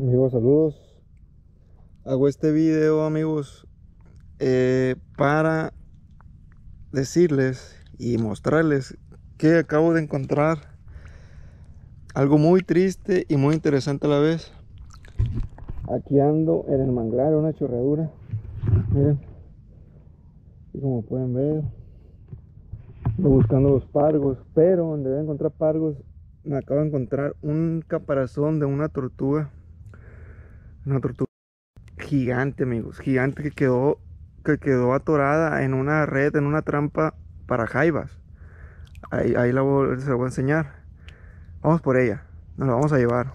Amigos, saludos. Hago este video, amigos, eh, para decirles y mostrarles que acabo de encontrar algo muy triste y muy interesante a la vez. Aquí ando en el manglar, una chorradura. Miren, y como pueden ver, ando buscando los pargos, pero donde voy a encontrar pargos, me acabo de encontrar un caparazón de una tortuga una tortuga gigante, amigos. Gigante que quedó, que quedó atorada en una red, en una trampa para jaivas. Ahí, ahí la voy, se la voy a enseñar. Vamos por ella. Nos la vamos a llevar.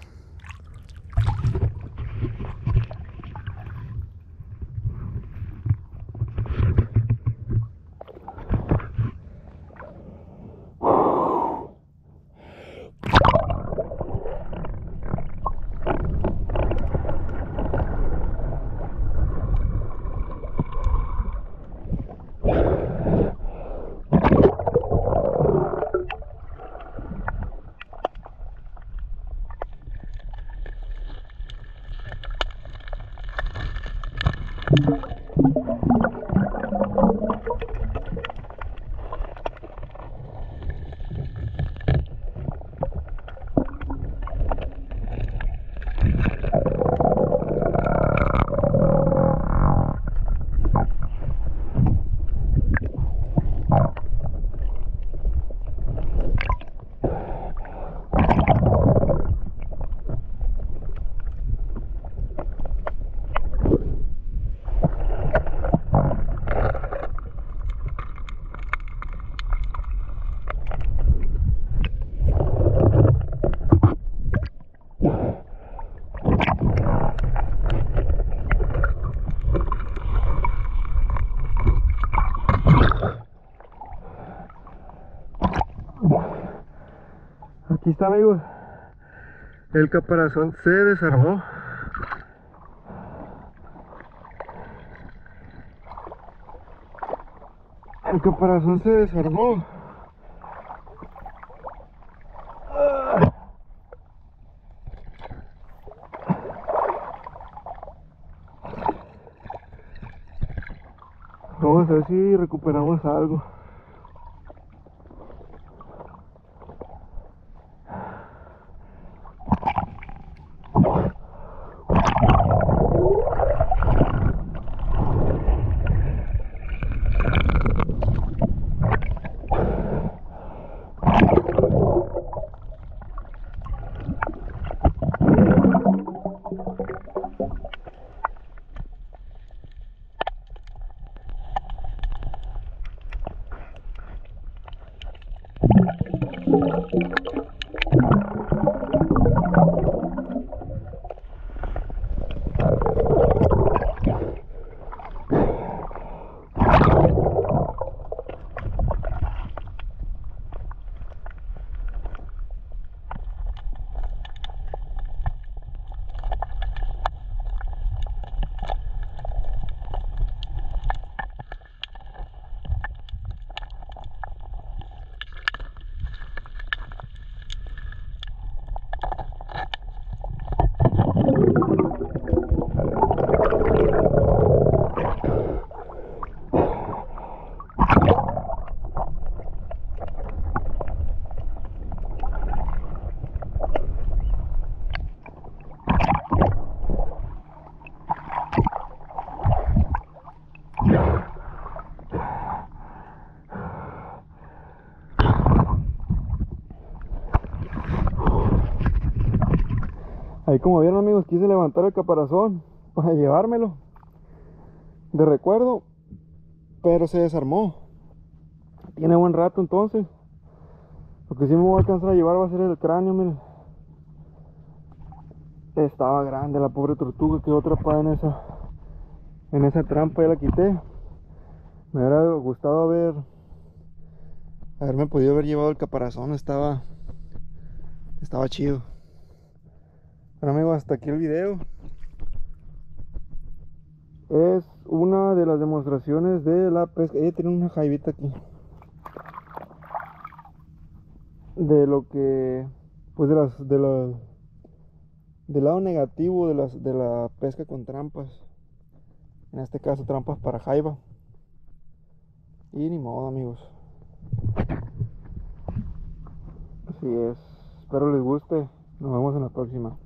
Aquí está amigos. El caparazón se desarmó. El caparazón se desarmó. Vamos a ver si recuperamos algo Ahí como vieron amigos quise levantar el caparazón para llevármelo de recuerdo pero se desarmó. Tiene buen rato entonces. Lo que sí me voy a alcanzar a llevar va a ser el cráneo miren. Estaba grande la pobre tortuga quedó atrapada en esa en esa trampa ya la quité. Me hubiera gustado haber haberme podido haber llevado el caparazón estaba estaba chido hasta aquí el video. Es una de las demostraciones de la pesca. Ella tiene una jaivita aquí. De lo que, pues de las, de las, del lado negativo de, las, de la pesca con trampas. En este caso trampas para jaiba. Y ni modo amigos. Así es. Espero les guste. Nos vemos en la próxima.